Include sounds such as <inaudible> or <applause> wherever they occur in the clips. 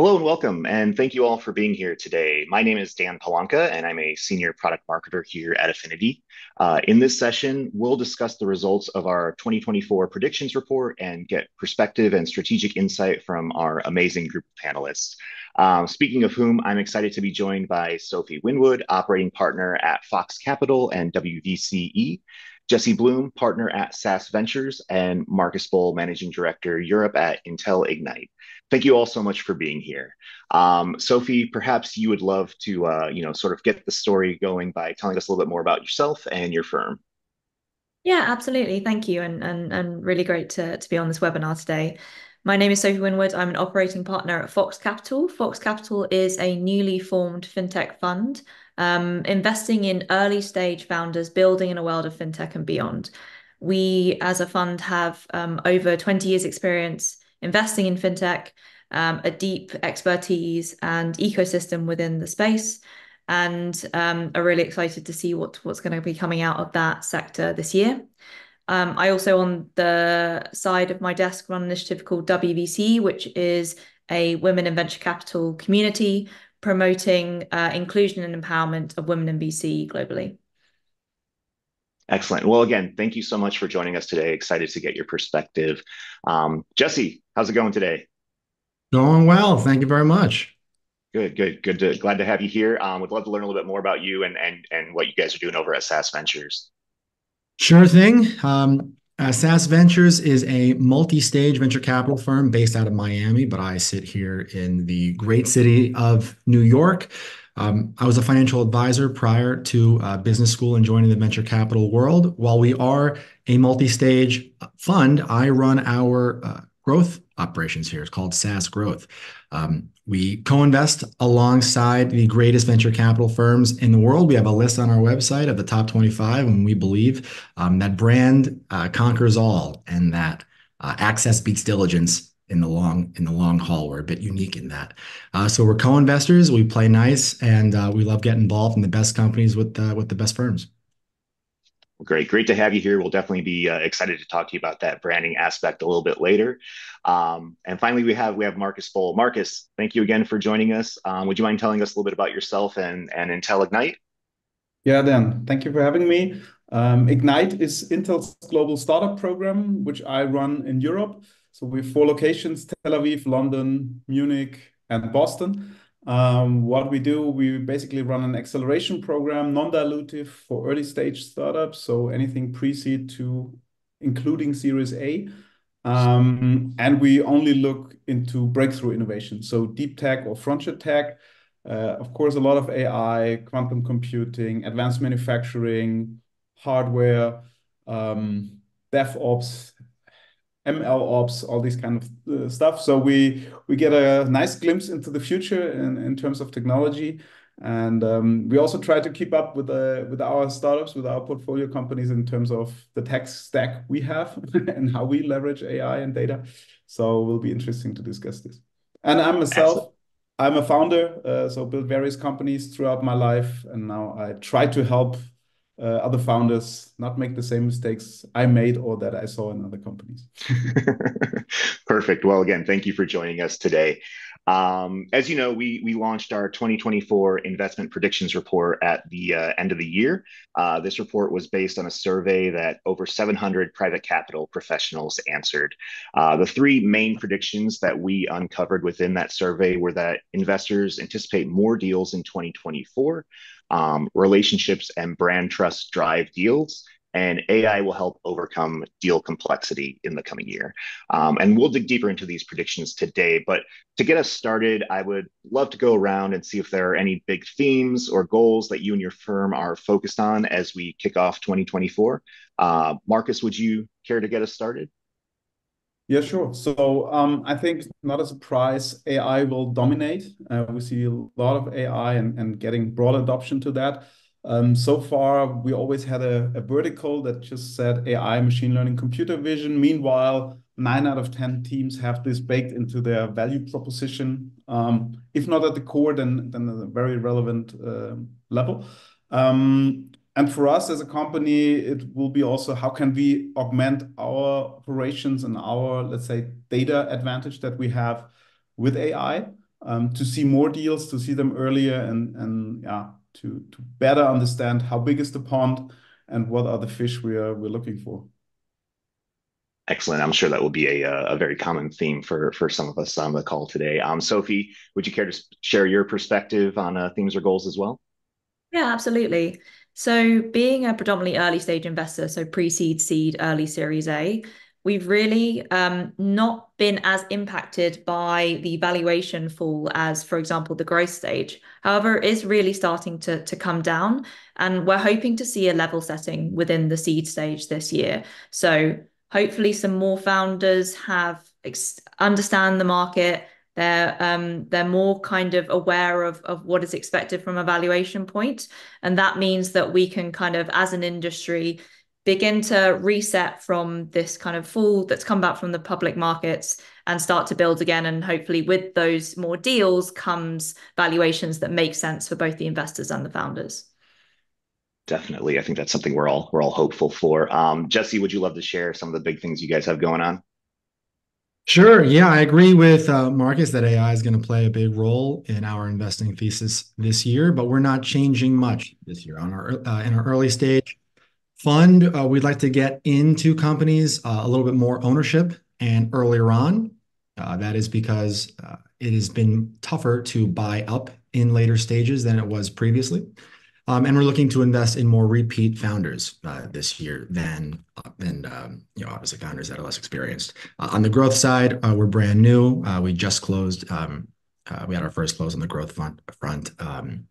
Hello and welcome, and thank you all for being here today. My name is Dan Polanka, and I'm a senior product marketer here at Affinity. Uh, in this session, we'll discuss the results of our 2024 predictions report and get perspective and strategic insight from our amazing group of panelists. Um, speaking of whom, I'm excited to be joined by Sophie Winwood, operating partner at Foxe Capital and WVCE, Jesse Bloom, partner at SaaS Ventures, and Marcus Bohl, managing director Europe at Intel Ignite thank you all so much for being here. Um, Sophie, perhaps you would love to, uh, you know, sort of get the story going by telling us a little bit more about yourself and your firm. Yeah, absolutely. Thank you, and and and really great to to be on this webinar today. My name is Sophie Winwood. I'm an operating partner at Foxe Capital. Foxe Capital is a newly formed fintech fund, um, investing in early stage founders building in a world of fintech and beyond. We, as a fund, have um, over 20 years' experience investing in fintech, um, a deep expertise and ecosystem within the space, and um, are really excited to see what, what's going to be coming out of that sector this year. Um, I also, on the side of my desk, run an initiative called WVC, which is a women in venture capital community promoting uh, inclusion and empowerment of women in VC globally. Excellent. Well, again, thank you so much for joining us today. Excited to get your perspective. Um, Jesse, how's it going today? Going well. Thank you very much. Good, good, good. To, glad to have you here. Um, would love to learn a little bit more about you and and and what you guys are doing over at SaaS Ventures. Sure thing. Um, uh, SaaS Ventures is a multi-stage venture capital firm based out of Miami, but I sit here in the great city of New York. Um, I was a financial advisor prior to uh, business school and joining the venture capital world. While we are a multi-stage fund, I run our uh, growth operations here. It's called SaaS Growth. Um, we co-invest alongside the greatest venture capital firms in the world. We have a list on our website of the top 25, and we believe um, that brand uh, conquers all, and that uh, access beats diligence in the long in the long haul. We're a bit unique in that. Uh, so we're co-investors. We play nice, and uh, we love getting involved in the best companies with uh, with the best firms. Great, great to have you here. We'll definitely be uh, excited to talk to you about that branding aspect a little bit later. Um, and finally, we have we have Marcus Bohl. Marcus, thank you again for joining us. Um, would you mind telling us a little bit about yourself and and Intel Ignite? Yeah, Dan, thank you for having me. Um, Ignite is Intel's global startup program, which I run in Europe. So we have four locations, Tel Aviv, London, Munich, and Boston. Um, what we do, we basically run an acceleration program, non-dilutive for early stage startups. So anything pre-seed to including Series A. Um, and we only look into breakthrough innovation. So deep tech or frontier tech. Uh, of course, a lot of AI, quantum computing, advanced manufacturing, hardware, um, DevOps, ML ops, all these kind of uh, stuff. So we we get a nice glimpse into the future in, in terms of technology. And um, we also try to keep up with the with our startups, with our portfolio companies in terms of the tech stack we have <laughs> and how we leverage AI and data. So it will be interesting to discuss this. And I'm myself, Excellent. I'm a founder, uh, so built various companies throughout my life, and now I try to help other founders not make the same mistakes I made or that I saw in other companies. <laughs> Perfect. Well, again, thank you for joining us today. Um, as you know, we we launched our 2024 investment predictions report at the uh, end of the year. Uh, this report was based on a survey that over 700 private capital professionals answered. Uh, the three main predictions that we uncovered within that survey were that investors anticipate more deals in 2024 um, relationships and brand trust drive deals and AI will help overcome deal complexity in the coming year. Um, and we'll dig deeper into these predictions today. But to get us started, I would love to go around and see if there are any big themes or goals that you and your firm are focused on as we kick off 2024. Uh, Marcus, would you care to get us started? Yeah, sure. So um, I think not a surprise, AI will dominate. Uh, we see a lot of AI and, and getting broad adoption to that. Um, so far, we always had a, a vertical that just said AI, machine learning, computer vision. Meanwhile, nine out of 10 teams have this baked into their value proposition. Um, if not at the core, then, then a very relevant uh, level. Um, and for us as a company, it will be also how can we augment our operations and our, let's say, data advantage that we have with AI. Um, to see more deals, to see them earlier, and and yeah, to to better understand how big is the pond and what are the fish we're we're looking for. Excellent. I'm sure that will be a a very common theme for for some of us on the call today. Um, Sophie, would you care to share your perspective on uh, themes or goals as well? Yeah, absolutely. So being a predominantly early-stage investor, so pre-seed, seed, early Series A, we've really um, not been as impacted by the valuation fall as, for example, the growth stage. However, it is really starting to come down, and we're hoping to see a level setting within the seed stage this year. So hopefully some more founders have ex- understand the market. They're um, they're more kind of aware of what is expected from a valuation point, and that means that we can kind of, as an industry, begin to reset from this kind of fall that's come back from the public markets and start to build again. And hopefully, with those more deals comes valuations that make sense for both the investors and the founders. Definitely. I think that's something we're all we're all hopeful for. Um, Jesse, would you love to share some of the big things you guys have going on? Sure. Yeah, I agree with uh, Marcus that AI is going to play a big role in our investing thesis this year, but we're not changing much this year. On our uh, in our early-stage fund, uh, we'd like to get into companies uh, a little bit more ownership and earlier on. That is because it has been tougher to buy up in later stages than it was previously. Um, and we're looking to invest in more repeat founders uh, this year than uh, um, you know, obviously founders that are less experienced. Uh, on the growth side, we're brand new. We just closed. Um, we had our first close on the growth front um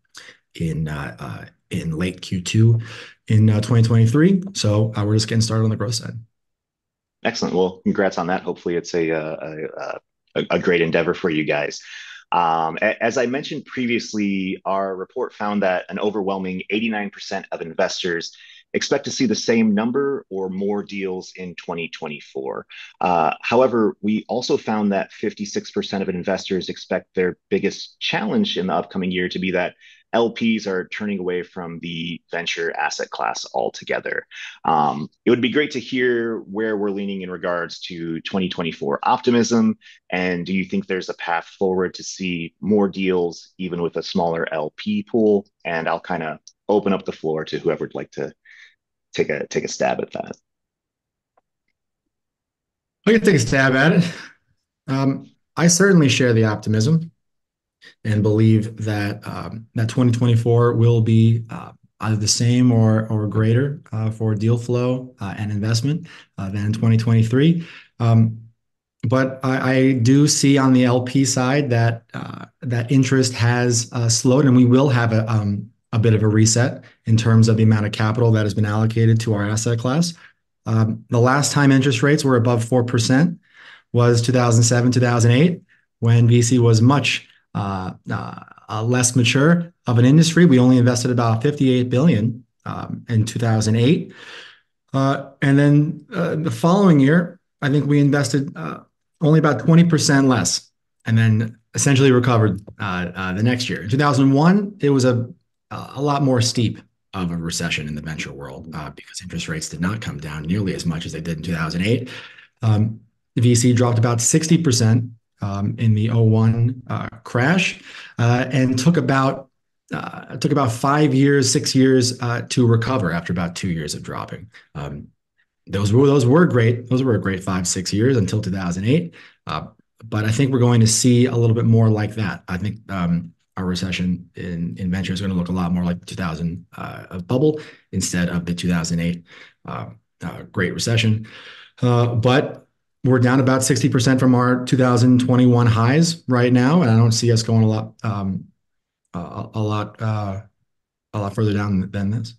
in late Q2 in 2023. So we're just getting started on the growth side. Excellent. Well, congrats on that. Hopefully, it's a great endeavor for you guys. Um, as I mentioned previously, our report found that an overwhelming 89% of investors expect to see the same number or more deals in 2024. Uh, however, we also found that 56% of investors expect their biggest challenge in the upcoming year to be that LPs are turning away from the venture asset class altogether. Um, it would be great to hear where we're leaning in regards to 2024 optimism, and do you think there's a path forward to see more deals even with a smaller LP pool? And I'll kind of open up the floor to whoever would like to take a take a stab at that. I can take a stab at it. Um, I certainly share the optimism and believe that um, 2024 will be uh, either the same or greater uh, for deal flow uh, and investment than 2023. Um, but I do see on the LP side that that interest has slowed, and we will have um, a bit of a reset in terms of the amount of capital that has been allocated to our asset class. The last time interest rates were above 4% was 2007, 2008, when VC was much Uh, uh, uh, less mature of an industry. We only invested about $58 billion um, in 2008. And then the following year, I think we invested only about 20% less and then essentially recovered the next year. In 2001, it was a a lot more steep of a recession in the venture world because interest rates did not come down nearly as much as they did in 2008. Um, VC dropped about 60% Um, in the 2001 uh, crash uh, and took about uh, took about five years, six years to recover after about two years of dropping. Um, those were those were great. Those were a great five, six years until 2008. But I think we're going to see a little bit more like that. I think um, our recession in venture is going to look a lot more like the 2000 bubble instead of the 2008 Great Recession. But we're down about 60% from our 2021 highs right now, and I don't see us going a lot um, a, a, lot, uh, a lot further down than this.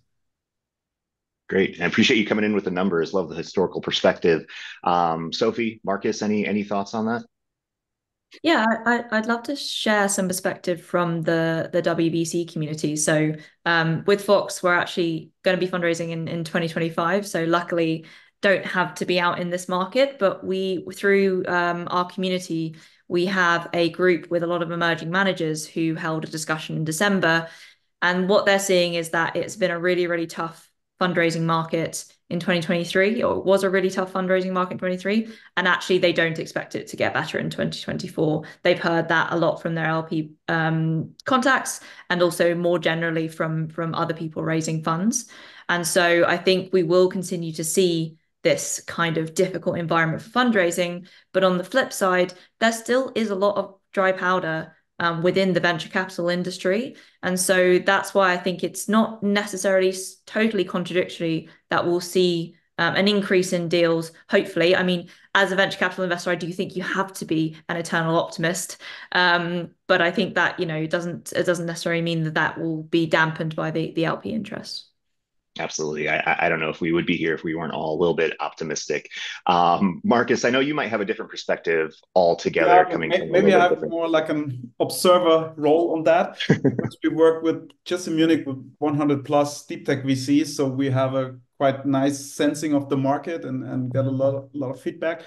Great. I appreciate you coming in with the numbers. Love the historical perspective. Sophie, Marcus, any any thoughts on that? Yeah, I'd love to share some perspective from the the WVC community. So um, with Foxe, we're actually going to be fundraising in, in 2025. So luckily, don't have to be out in this market. But we, through um, our community, we have a group with a lot of emerging managers who held a discussion in December. And what they're seeing is that it's been a really, really tough fundraising market in 2023, or it was a really tough fundraising market in 2023, and actually they don't expect it to get better in 2024. They've heard that a lot from their LP um, contacts and also more generally from, from other people raising funds. And so I think we will continue to see this kind of difficult environment for fundraising. But on the flip side, there still is a lot of dry powder um, within the venture capital industry. And so that's why I think it's not necessarily totally contradictory that we'll see um, an increase in deals, hopefully. I mean, as a venture capital investor, I do think you have to be an eternal optimist. Um, but I think that, you know, doesn't, it doesn't necessarily mean that that will be dampened by the LP interest. Absolutely. I don't know if we would be here if we weren't all a little bit optimistic. Um, Marcus, I know you might have a different perspective altogether coming from. Maybe I have more like an observer role on that. <laughs> We work with just in Munich with 100+ deep tech VCs. So we have a quite nice sensing of the market and get a lot, a lot of feedback.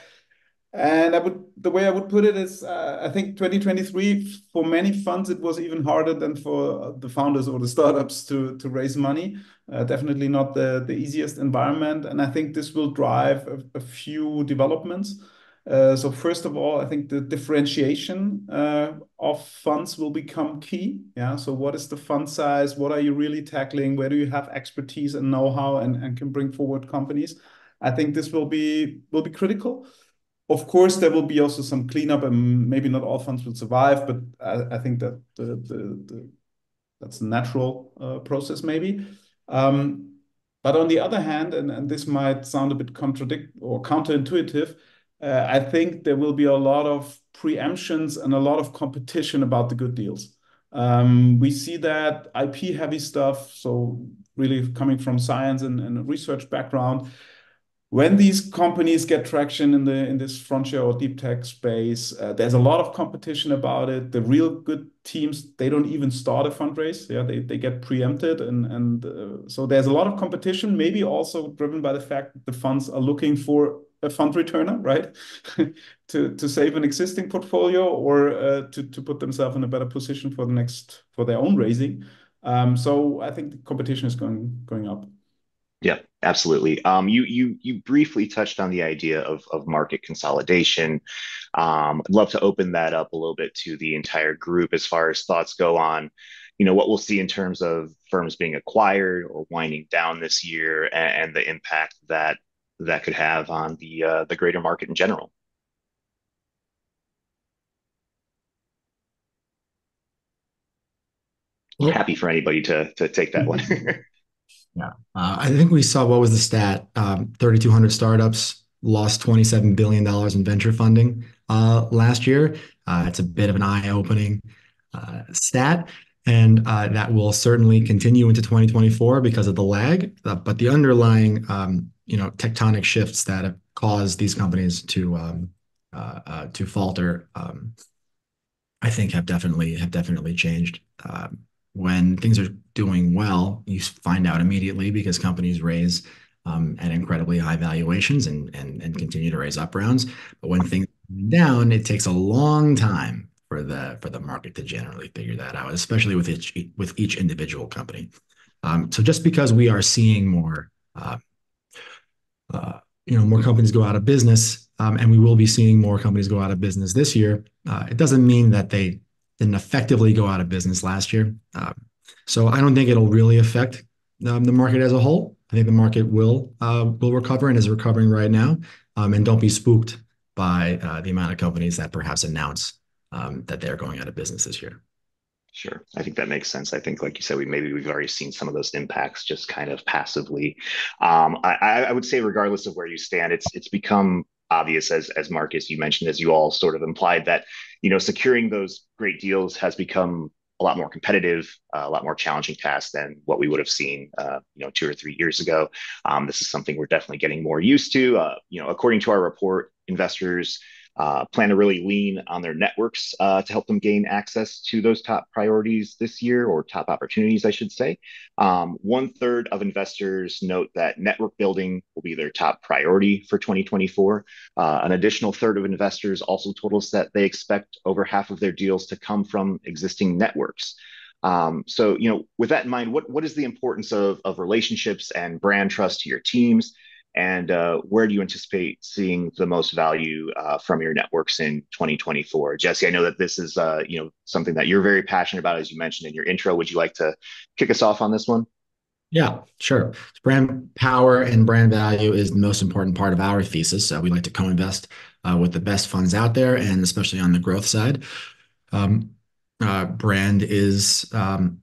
And I would the way I would put it is, uh, I think 2023, for many funds, it was even harder than for the founders or the startups to to raise money. Uh, definitely not the the easiest environment. And I think this will drive a few developments. Uh, so first of all, I think the differentiation of funds will become key. Yeah. So what is the fund size? What are you really tackling? Where do you have expertise and know-how and can bring forward companies? I think this will be will be critical. Of course, there will be also some cleanup and maybe not all funds will survive, but I think that that's a natural uh, process maybe. Um, but on the other hand, and this might sound a bit contradict or counterintuitive, uh, I think there will be a lot of preemptions and a lot of competition about the good deals. Um, we see that IP-heavy stuff, so really coming from science and research background, when these companies get traction in this frontier or deep tech space, uh, there's a lot of competition about it. The real good teams, they don't even start a fundraise. Yeah, they get preempted. And uh, so there's a lot of competition, maybe also driven by the fact that the funds are looking for a fund returner, right, <laughs> to save an existing portfolio or uh, to put themselves in a better position for the next for their own raising. Um, so I think the competition is going going up. Yeah, absolutely. Um, you you you briefly touched on the idea of of market consolidation. I'd love to open that up a little bit to the entire group as far as thoughts go on, you know, what we'll see in terms of firms being acquired or winding down this year and the impact that that could have on the uh, the greater market in general. Happy for anybody to to take that one. <laughs> Yeah. Uh, I think we saw what was the stat? Um, 3,200 startups lost $27 billion in venture funding uh, last year. Uh, it's a bit of an eye-opening stat. And that will certainly continue into 2024 because of the lag. But the underlying, um, you know, tectonic shifts that have caused these companies to um, to falter, I think have definitely have definitely changed. When things are doing well, you find out immediately because companies raise um, at incredibly high valuations and continue to raise up rounds. But when things down, it takes a long time for the for the market to generally figure that out, especially with each individual company. Um, so just because we are seeing more, uh, uh, you know, more companies go out of business, um, and we will be seeing more companies go out of business this year, uh, it doesn't mean that they didn't effectively go out of business last year. So I don't think it'll really affect um, the market as a whole. I think the market will uh, recover and is recovering right now. Um, and don't be spooked by uh, the amount of companies that perhaps announce um, that they're going out of business this year. Sure. I think that makes sense. I think, like you said, we maybe we've already seen some of those impacts just kind of passively. I would say regardless of where you stand, it's become obvious, as as Marcus, you mentioned, as you all sort of implied, that, you know, securing those great deals has become a lot more competitive, uh, a lot more challenging task than what we would have seen, uh, you know, two or three years ago. Um, this is something we're definitely getting more used to. Uh, you know, according to our report, investors Uh, plan to really lean on their networks uh, to help them gain access to those top priorities this year or top opportunities, I should say. Um, one third of investors note that network building will be their top priority for 2024. Uh, an additional third of investors also told us that they expect over half of their deals to come from existing networks. Um, so, you know, with that in mind, what what is the importance of of relationships and brand trust to your teams? And uh, where do you anticipate seeing the most value uh, from your networks in 2024? Jesse, I know that this is uh, you know something that you're very passionate about, as you mentioned in your intro. Would you like to kick us off on this one? Yeah, sure. Brand power and brand value is the most important part of our thesis. We like to co-invest with the best funds out there, and especially on the growth side. Um, brand is um,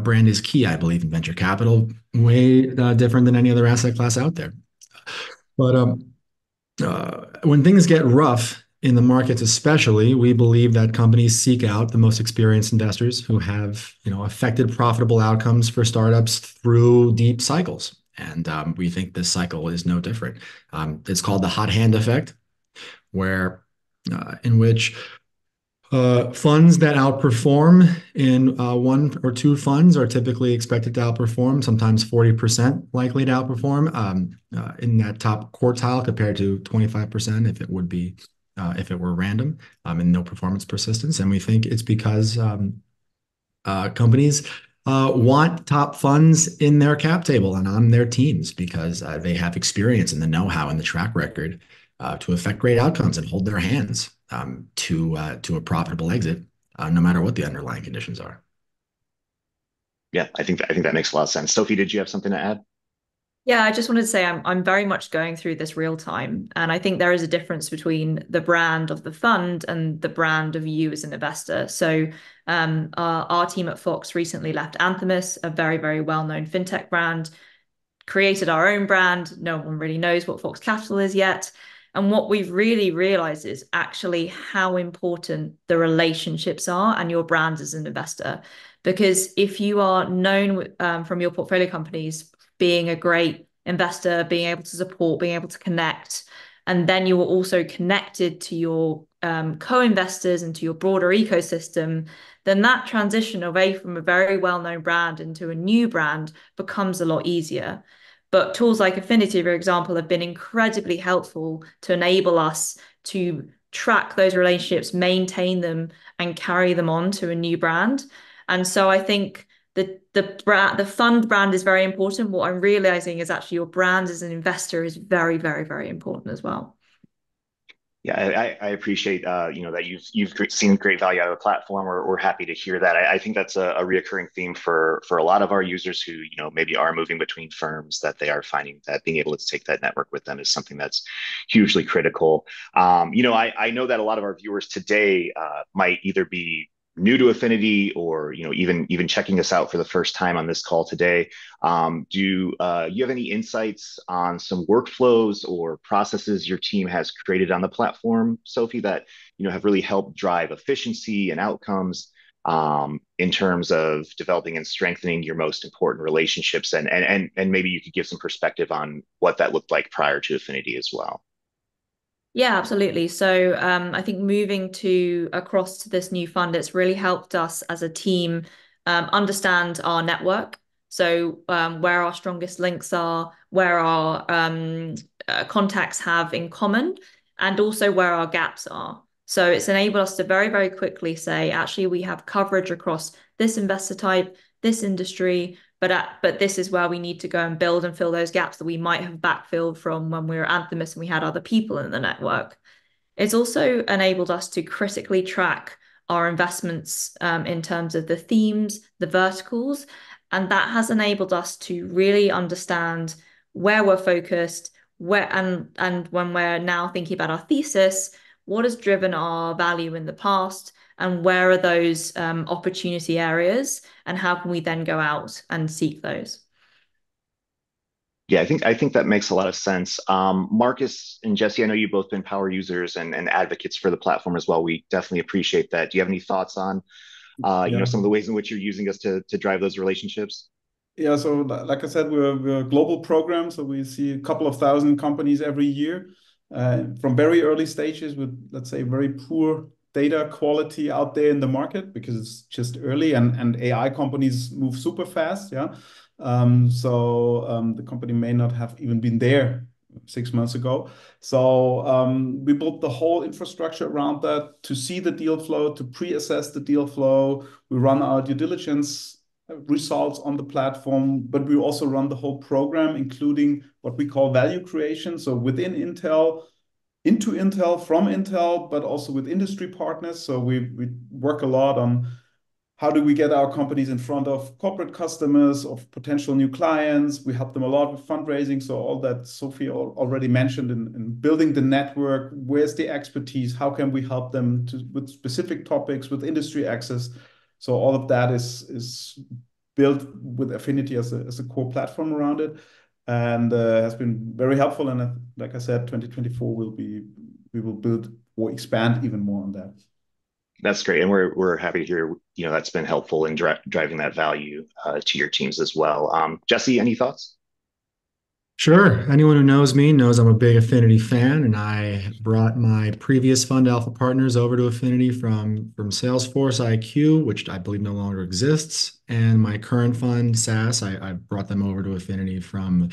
brand is key, I believe, in venture capital. Way different than any other asset class out there. But um, uh, when things get rough in the markets, especially, we believe that companies seek out the most experienced investors who have, you know, affected profitable outcomes for startups through deep cycles. And um, we think this cycle is no different. Um, it's called the hot hand effect, where uh, in which funds that outperform in uh, one or two funds are typically expected to outperform, sometimes 40% likely to outperform um, uh, in that top quartile compared to 25% if it would be uh, if it were random um, and no performance persistence. And we think it's because um, uh, companies uh, want top funds in their cap table and on their teams because they have experience and the know-how and the track record to affect great outcomes and hold their hands to uh, to a profitable exit, uh, no matter what the underlying conditions are. Yeah, I think that, I think that makes a lot of sense. Sophie, did you have something to add? Yeah, I just wanted to say I'm I'm very much going through this real time, and I think there is a difference between the brand of the fund and the brand of you as an investor. So, um, our, our team at Foxe recently left Anthemis, a very very well known fintech brand, created our own brand. No one really knows what Foxe Capital is yet, and what we've really realized is actually how important the relationships are and your brand as an investor. Because if you are known um, from your portfolio companies being a great investor, being able to support, being able to connect, and then you are also connected to your um, co-investors and to your broader ecosystem, then that transition away from a very well-known brand into a new brand becomes a lot easier. But tools like Affinity, for example, have been incredibly helpful to enable us to track those relationships, maintain them, and carry them on to a new brand. And so I think the the brand the fund brand is very important. What I'm realizing is actually your brand as an investor is very, very, very important as well. Yeah, I, I appreciate uh, you know that you've you've seen great value out of the platform. We're, we're happy to hear that. I, I think that's a, a reoccurring theme for for a lot of our users who you know maybe are moving between firms that they are finding that being able to take that network with them is something that's hugely critical. Um, you know, I, I know that a lot of our viewers today uh, might either be new to Affinity or you know even even checking us out for the first time on this call today, um, do uh, you have any insights on some workflows or processes your team has created on the platform, Sophie, that you know have really helped drive efficiency and outcomes um, in terms of developing and strengthening your most important relationships, and and and and maybe you could give some perspective on what that looked like prior to Affinity as well. Yeah, absolutely. So um, I think moving to across to this new fund, it's really helped us as a team um, understand our network. So um, where our strongest links are, where our um, uh, contacts have in common, and also where our gaps are. So it's enabled us to very, very quickly say, actually, we have coverage across this investor type, this industry, but at, but this is where we need to go and build and fill those gaps that we might have backfilled from when we were Anthemis and we had other people in the network. It's also enabled us to critically track our investments um, in terms of the themes, the verticals, and that has enabled us to really understand where we're focused, where and and when we're now thinking about our thesis, what has driven our value in the past, and where are those um, opportunity areas and how can we then go out and seek those yeah, I think I think that makes a lot of sense. Um, Marcus and Jesse, I know you've both been power users and, and advocates for the platform as well. We definitely appreciate that. Do you have any thoughts on, uh, you know, some of the ways in which you're using us to to drive those relationships? Yeah, so like I said, we're, we're a global program, so we see a couple of thousand companies every year, uh, from very early stages with let's say very poor data quality out there in the market because it's just early and, and AI companies move super fast. Yeah. Um, so um, the company may not have even been there six months ago. So um, we built the whole infrastructure around that to see the deal flow, to pre-assess the deal flow. We run our due diligence results on the platform, but we also run the whole program, including what we call value creation. So within Intel, into Intel, from Intel, but also with industry partners. So we we work a lot on how do we get our companies in front of corporate customers, of potential new clients. We help them a lot with fundraising. So all that Sophie already mentioned in building the network, where's the expertise? How can we help them to, with specific topics, with industry access? So all of that is is built with Affinity as a, as a core platform around it and uh, has been very helpful. And like I said, 2024 will be we will build or expand even more on that. That's great. And we're we're happy to hear, you know, that's been helpful in driving that value uh, to your teams as well. Um, Jesse, any thoughts? Sure. Anyone who knows me knows I'm a big Affinity fan, and I brought my previous fund Alpha Partners over to Affinity from from Salesforce IQ, which I believe no longer exists. And my current fund, SaaS, I brought them over to Affinity from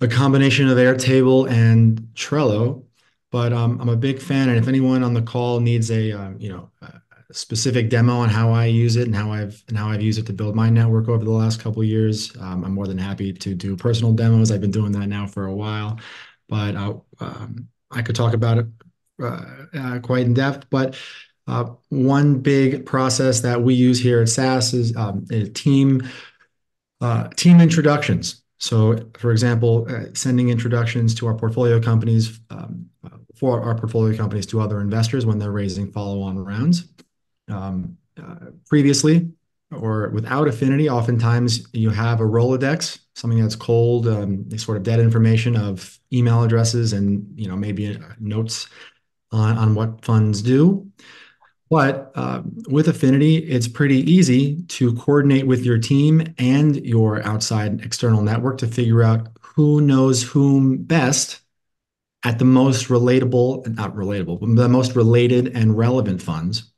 a combination of Airtable and Trello. But um, I'm a big fan, and if anyone on the call needs a, uh, you know, a specific demo on how I use it and how I've and how I've used it to build my network over the last couple years, um, I'm more than happy to do personal demos. I've been doing that now for a while, but uh, um, I could talk about it uh, uh, quite in depth. But one big process that we use here at SaaS is um, team team introductions. So for example, sending introductions to our portfolio companies for our portfolio companies to other investors when they're raising follow-on rounds. Um, uh, previously or without Affinity, oftentimes you have a Rolodex, something that's cold, um, sort of dead information of email addresses and, you know, maybe uh, notes on what funds do. But um, with Affinity, it's pretty easy to coordinate with your team and your outside external network to figure out who knows whom best at the most relatable, not relatable, but the most related and relevant funds,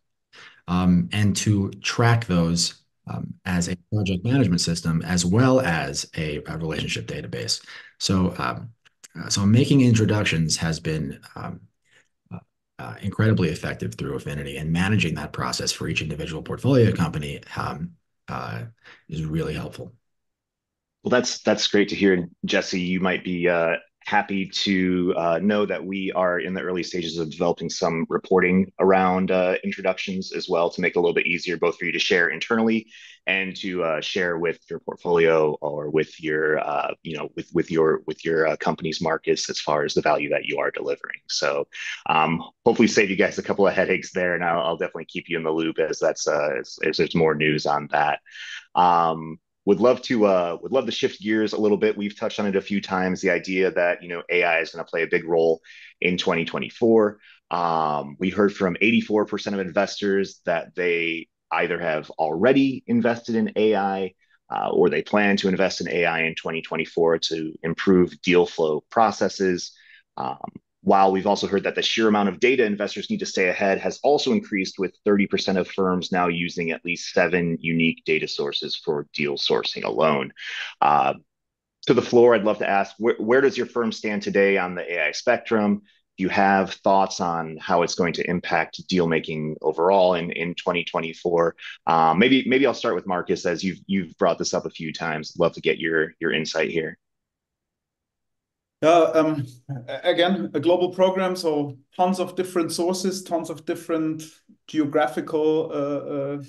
Um, and to track those um, as a project management system as well as a relationship database. So um, uh, so making introductions has been uh, uh, incredibly effective through Affinity, and managing that process for each individual portfolio company is really helpful. Well, that's that's great to hear. Jesse, you might be happy to uh, know that we are in the early stages of developing some reporting around uh, introductions as well to make it a little bit easier both for you to share internally and to uh, share with your portfolio or with your, you know, with with your with your company's markets as far as the value that you are delivering. So um, hopefully save you guys a couple of headaches there, and I'll definitely keep you in the loop as that's as, as there's more news on that. Um, Would love to uh, would love to shift gears a little bit. We've touched on it a few times, the idea that, you know, AI is going to play a big role in 2024. Um, we heard from 84% of investors that they either have already invested in AI uh, or they plan to invest in AI in 2024 to improve deal flow processes. Um, While we've also heard that the sheer amount of data investors need to stay ahead has also increased, with 30% of firms now using at least seven unique data sources for deal sourcing alone. Uh, to the floor, I'd love to ask, where does your firm stand today on the AI spectrum? Do you have thoughts on how it's going to impact deal-making overall in in 2024? Uh, maybe maybe I'll start with Marcus, as you've you've brought this up a few times. Love to get your your insight here. Yeah, um, again, a global program, so tons of different sources, tons of different geographical, uh, uh,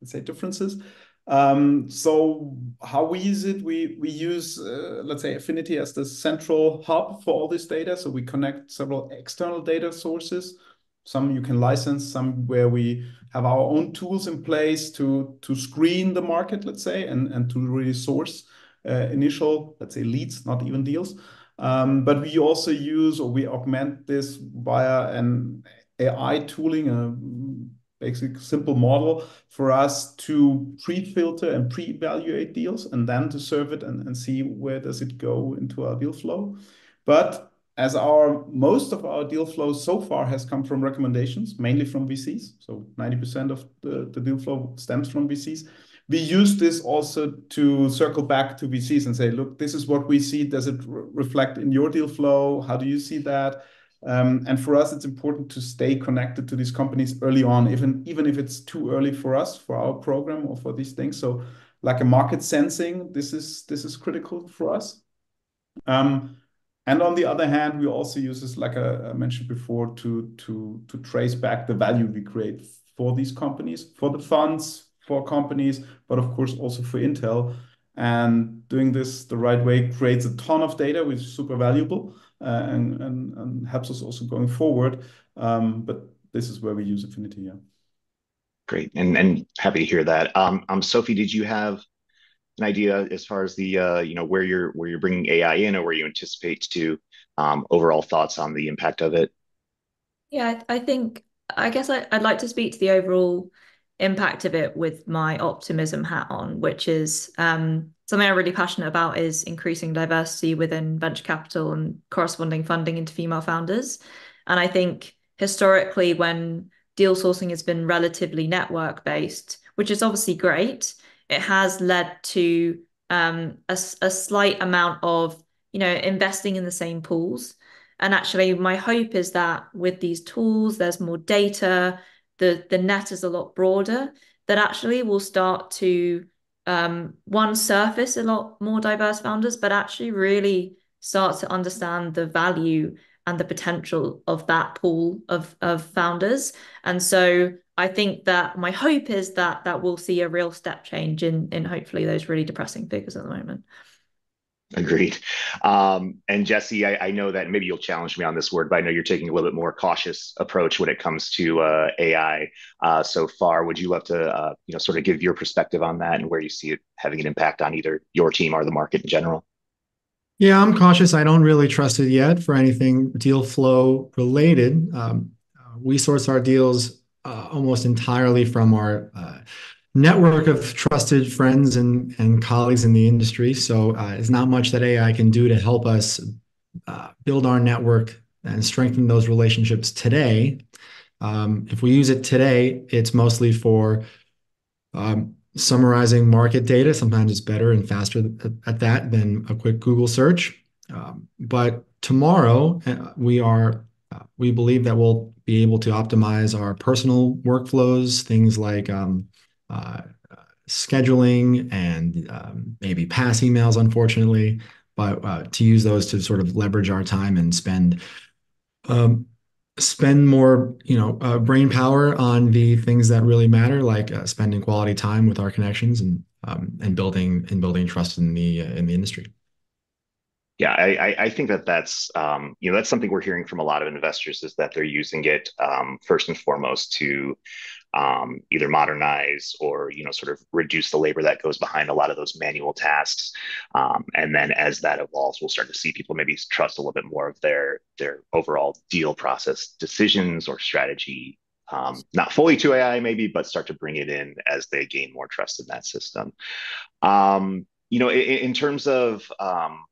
let's say, differences. Um, so how we use it, we use, uh, let's say, Affinity as the central hub for all this data. So we connect several external data sources. Some you can license, some where we have our own tools in place to to screen the market, let's say, and to really source initial, let's say, leads, not even deals. Um, but we also use or we augment this via an AI tooling, a basic simple model for us to pre-filter and pre-evaluate deals and then to serve it and see where does it go into our deal flow. But as our most of our deal flow so far has come from recommendations, mainly from VCs, so 90% of the deal flow stems from VCs, we use this also to circle back to VCs and say, look, this is what we see. Does it reflect in your deal flow? How do you see that? And for us, it's important to stay connected to these companies early on, even even if it's too early for us, for our program or for these things. So like a market sensing. This is this is critical for us. Um, and on the other hand, we also use this, like I mentioned before, to to to trace back the value we create for these companies, for the funds, for companies, but of course also for Intel. And doing this the right way creates a ton of data, which is super valuable uh, and, and, and helps us also going forward. Um, but this is where we use Affinity, yeah. Great, and and happy to hear that. Um, um, Sophie, did you have an idea as far as the uh, you know where you're where you're bringing AI in, or where you anticipate to um, overall thoughts on the impact of it? Yeah, I, I think I guess I, I, would like to speak to the overall impact of it with my optimism hat on, which is um, something I'm really passionate about is increasing diversity within venture capital and corresponding funding into female founders. And I think historically, when deal sourcing has been relatively network based, which is obviously great, it has led to um, a, a slight amount of you know investing in the same pools and actually, my hope is that with these tools, there's more data, the, the net is a lot broader, that actually will start to um, one surface a lot more diverse founders, but actually really start to understand the value and the potential of that pool of, of founders. And so I think that my hope is that that we'll see a real step change in in hopefully those really depressing figures at the moment. Agreed. Um, and Jesse, I, I, know that maybe you'll challenge me on this word, but I know you're taking a little bit more cautious approach when it comes to uh, AI uh, so far. Would you love to, uh, you know, sort of give your perspective on that and where you see it having an impact on either your team or the market in general? Yeah, I'm cautious. I don't really trust it yet for anything deal flow related. Um, we source our deals uh, almost entirely from our uh, network of trusted friends and, and colleagues in the industry. So uh, it's not much that AI can do to help us uh, build our network and strengthen those relationships today. Um, if we use it today, it's mostly for um, summarizing market data. Sometimes it's better and faster at, at that than a quick Google search. Um, but tomorrow, uh, we are uh, we believe that we'll be able to optimize our personal workflows, things like um, uh, scheduling and um, maybe pass emails, unfortunately, but uh, to use those to sort of leverage our time and spend um, spend more, you know, uh, brain power on the things that really matter, like uh, spending quality time with our connections and um, and building and building trust in the uh, in the industry. Yeah, I, I think that that's um, you know that's something we're hearing from a lot of investors is that they're using it um, first and foremost to um, either modernize or you know sort of reduce the labor that goes behind a lot of those manual tasks um, and then as that evolves we'll start to see people maybe trust a little bit more of their their overall deal process decisions or strategy um, not fully to ai maybe but start to bring it in as they gain more trust in that system um, you know in, in terms of um,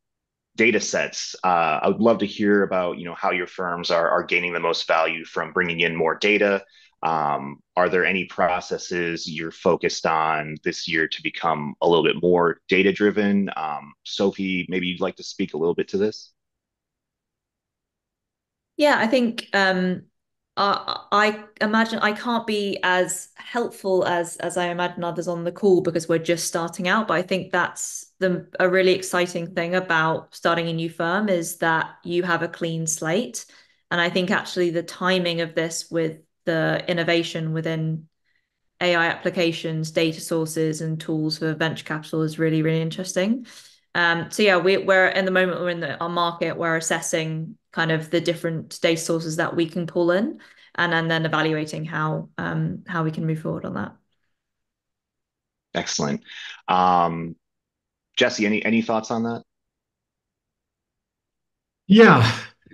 data sets. Uh, I would love to hear about you know how your firms are, are gaining the most value from bringing in more data, are there any processes you're focused on this year to become a little bit more data driven? Um, Sophie, maybe you'd like to speak a little bit to this. Yeah, I think um, I, I imagine I can't be as helpful as as I imagine others on the call because we're just starting out. But I think that's the a really exciting thing about starting a new firm is that you have a clean slate. And I think actually the timing of this with the innovation within AI applications, data sources, and tools for venture capital is really, really interesting. Um, so yeah, we, we're in the moment we're in the, our market, we're assessing kind of the different data sources that we can pull in, and, and then evaluating how um, how we can move forward on that. Excellent, um, Jesse. Any any thoughts on that? Yeah,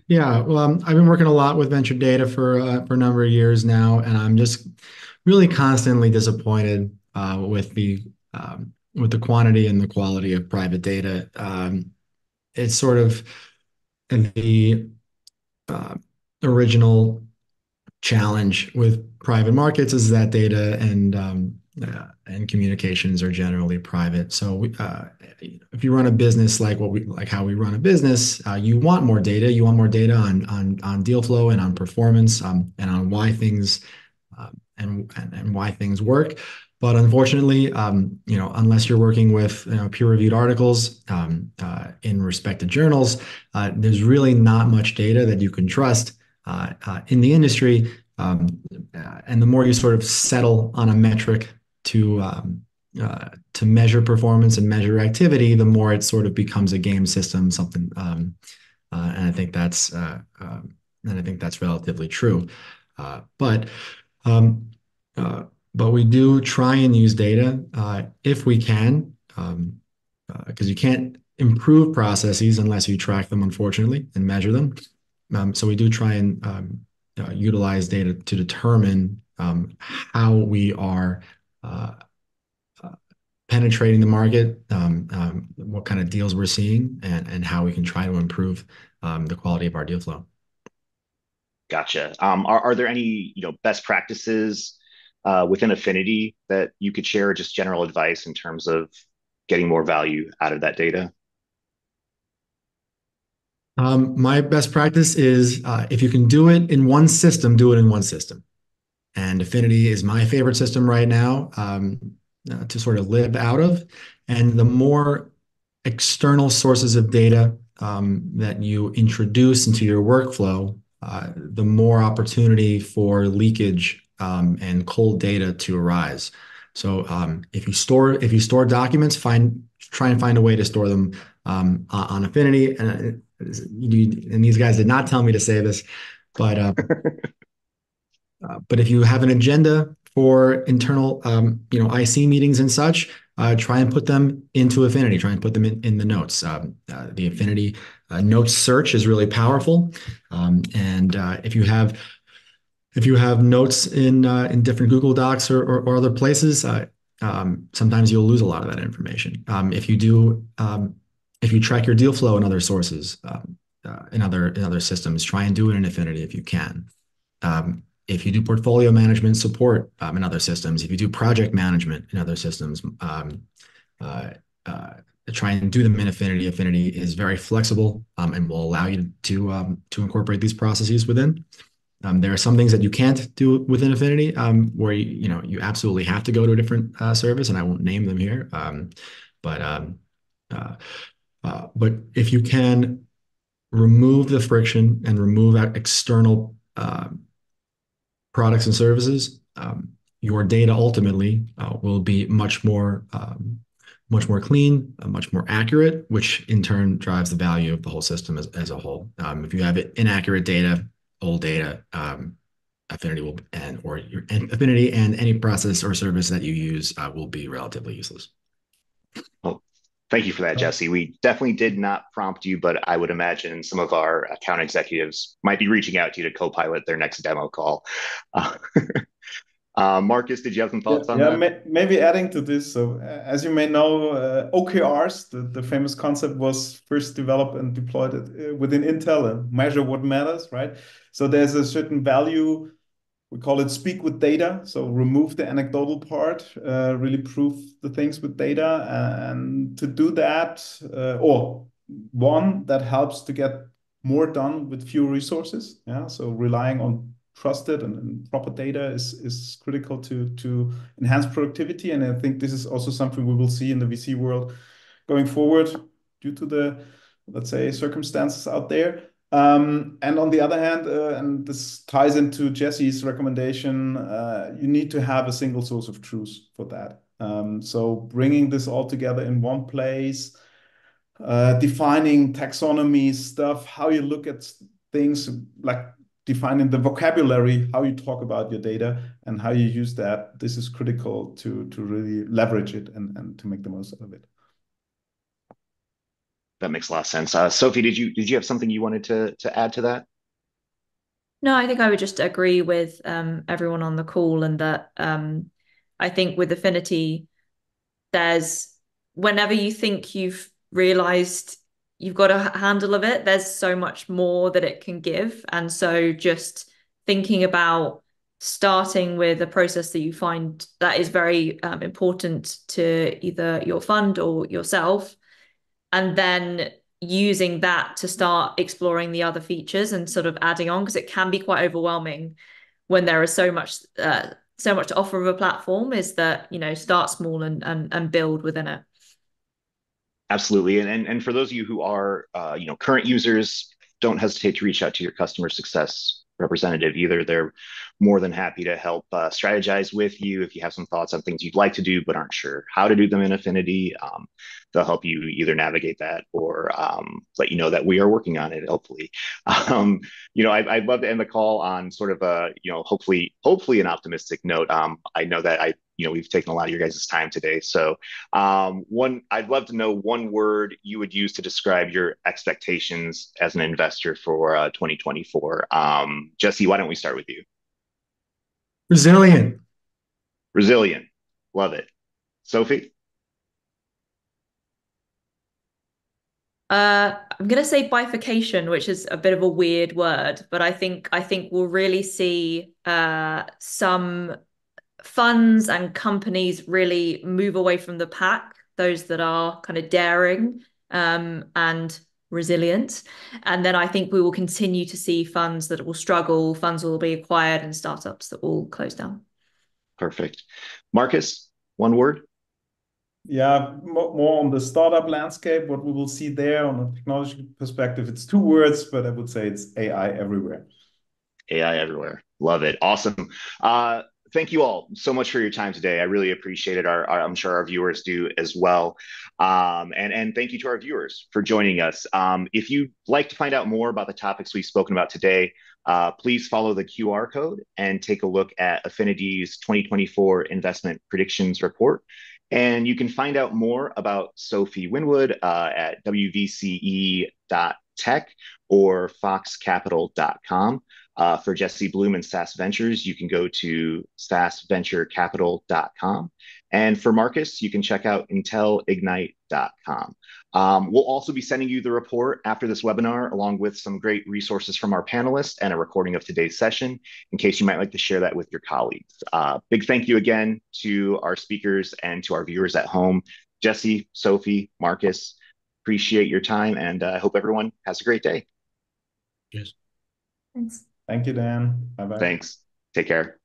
yeah, well, um, I've been working a lot with venture data for uh, for a number of years now, and I'm just really constantly disappointed uh, with the um, with the quantity and the quality of private data. Um, it's sort of the uh, original challenge with private markets is that data and um, and communications are generally private. So we, uh, if you run a business like what we like how we run a business, uh, you want more data. You want more data on on on deal flow and on performance um, and on why things and, and, and why things work. But unfortunately, um, you know, unless you're working with you know, peer-reviewed articles um, uh, in respected journals, uh, there's really not much data that you can trust uh, uh in the industry. Um, uh, and the more you sort of settle on a metric to um, uh, to measure performance and measure activity, the more it sort of becomes a game system, something. Um, and I think that's um, and I think that's relatively true. but um, but we do try and use data uh, if we can, because um, uh, you can't improve processes unless you track them, unfortunately, and measure them. Um, so we do try and uh, utilize data to determine how we are uh, uh, penetrating the market, um, um, what kind of deals we're seeing, and, and how we can try to improve the quality of our deal flow. Gotcha. Are, are there any you know best practices uh, within Affinity that you could share, just general advice in terms of getting more value out of that data? Um, my best practice is uh, if you can do it in one system, do it in one system. And Affinity is my favorite system right now um, uh, to sort of live out of. And the more external sources of data um, that you introduce into your workflow, uh, the more opportunity for leakage um, and cold data to arise. So um, if you store if you store documents, find try and find a way to store them um, on Affinity. And, uh, and these guys did not tell me to say this, but uh, <laughs> uh, but if you have an agenda for internal um, you know IC meetings and such, uh, try and put them into Affinity. Try and put them in, in the notes. Um, uh, the Affinity uh, notes search is really powerful, um, and if you have if you have notes in uh, in different Google Docs or, or, or other places, uh, um, sometimes you'll lose a lot of that information. Um, if you do, um, if you track your deal flow in other sources, uh, in other in other systems, try and do it in Affinity if you can. Um, if you do portfolio management support um, in other systems, if you do project management in other systems, uh, uh, try and do them in Affinity. Affinity is very flexible and will allow you to to incorporate these processes within. Um, there are some things that you can't do within Affinity um, where you, you know you absolutely have to go to a different uh, service, and I won't name them here. Um, but um, uh, uh, but if you can remove the friction and remove that external uh, products and services, um, your data ultimately uh, will be much more um, much more clean, uh, much more accurate, which in turn drives the value of the whole system as, as a whole. if you have inaccurate data, old data, um, Affinity will and or your Affinity and any process or service that you use uh, will be relatively useless. Well, thank you for that, Jesse. We definitely did not prompt you, but I would imagine some of our account executives might be reaching out to you to co-pilot their next demo call. Uh, <laughs> uh, Marcus, did you have some thoughts yeah, on yeah, that? May, maybe adding to this. So, uh, as you may know, uh, OKRs, the, the famous concept, was first developed and deployed uh, within Intel and measure what matters, right? So, there's a certain value. We call it speak with data. So, remove the anecdotal part, uh, really prove the things with data. And to do that, uh, or one that helps to get more done with fewer resources. Yeah. So, relying on trusted and, and, proper data is is critical to to enhance productivity. And I think this is also something we will see in the VC world going forward due to the let's say circumstances out there. Um, and on the other hand, uh, and this ties into Jesse's recommendation, uh, you need to have a single source of truth for that. Um, so bringing this all together in one place, uh, defining taxonomy stuff, how you look at things like defining the vocabulary, how you talk about your data and how you use that. This is critical to, to really leverage it and, and to make the most of it. That makes a lot of sense. Uh, Sophie, did you did you have something you wanted to to add to that? No, I think I would just agree with um, everyone on the call, and that um, I think with Affinity, there's whenever you think you've realized you've got a handle of it there's so much more that it can give and so just thinking about starting with a process that you find that is very um, important to either your fund or yourself and then using that to start exploring the other features and sort of adding on because it can be quite overwhelming when there is so much uh, so much to offer of a platform is that you know start small and and, and build within it absolutely and, and and for those of you who are uh, you know current users don't hesitate to reach out to your customer success representative either. They're more than happy to help uh, strategize with you if you have some thoughts on things you'd like to do but aren't sure how to do them in Affinity. Um, they'll help you either navigate that or um, let you know that we are working on it. Hopefully, <laughs> um, you know, I, would love to end the call on sort of a you know hopefully hopefully an optimistic note. Um, I know that I you know we've taken a lot of your guys' time today, so um, one I'd love to know one word you would use to describe your expectations as an investor for uh, 2024. Um, Jesse, why don't we start with you? Resilient. Resilient. Love it. Sophie? Uh, I'm gonna say bifurcation, which is a bit of a weird word, but I think I think we'll really see uh, some funds and companies really move away from the pack, those that are kind of daring um, and resilient. And then I think we will continue to see funds that will struggle, funds will be acquired, and startups that will close down. Perfect. Marcus, one word. Yeah, more on the startup landscape, what we will see there on a technology perspective, it's two words, but I would say it's AI everywhere. AI everywhere. Love it. Awesome. Uh, thank you all so much for your time today. I really appreciate it. Our, our I'm sure our viewers do as well. Um, and and thank you to our viewers for joining us. Um, if you'd like to find out more about the topics we've spoken about today, uh, please follow the QR code and take a look at Affinity's 2024 investment predictions report. And you can find out more about Sophie Winwood uh, at wvce.tech or foxcapital.com. Uh, for Jesse Bloom and SaaS Ventures, you can go to sasventurecapital.com. And for Marcus, you can check out intelignite.com. Um, we'll also be sending you the report after this webinar, along with some great resources from our panelists and a recording of today's session, in case you might like to share that with your colleagues. Uh, big thank you again to our speakers and to our viewers at home. Jesse, Sophie, Marcus, appreciate your time, and I uh, hope everyone has a great day. Yes. Thanks. Thank you, Dan. Bye bye. Thanks. Take care.